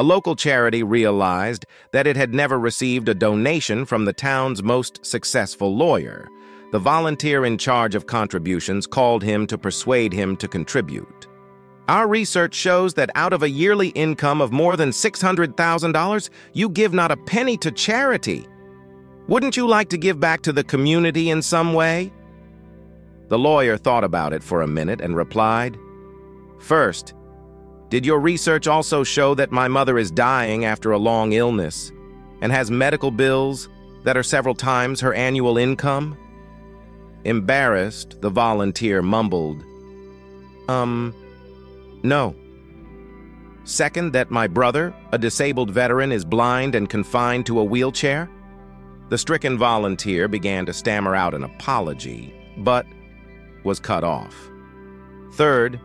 A local charity realized that it had never received a donation from the town's most successful lawyer. The volunteer in charge of contributions called him to persuade him to contribute. Our research shows that out of a yearly income of more than $600,000, you give not a penny to charity. Wouldn't you like to give back to the community in some way? The lawyer thought about it for a minute and replied, First, did your research also show that my mother is dying after a long illness and has medical bills that are several times her annual income? Embarrassed, the volunteer mumbled, Um, no. Second, that my brother, a disabled veteran, is blind and confined to a wheelchair? The stricken volunteer began to stammer out an apology, but was cut off. Third,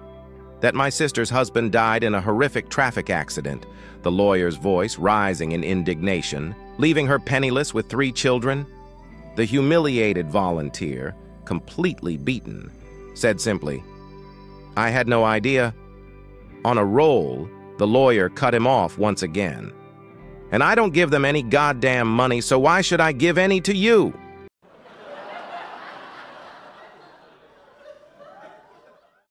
that my sister's husband died in a horrific traffic accident, the lawyer's voice rising in indignation, leaving her penniless with three children. The humiliated volunteer, completely beaten, said simply, I had no idea. On a roll, the lawyer cut him off once again. And I don't give them any goddamn money, so why should I give any to you?